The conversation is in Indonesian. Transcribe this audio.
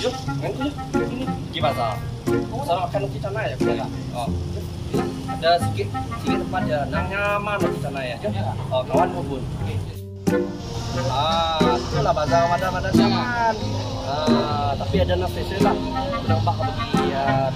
Kan ini ini gimana? Ah. Sarang akan di sana ya, ya. Oh. Ada sedikit sedikit tempat ya, nang nyaman di sana ya? ya. Oh, kawan maupun. Ah, itulah bazar pada pada zaman. Ya. Ah, tapi ada nafsu lah. Nampak begini ya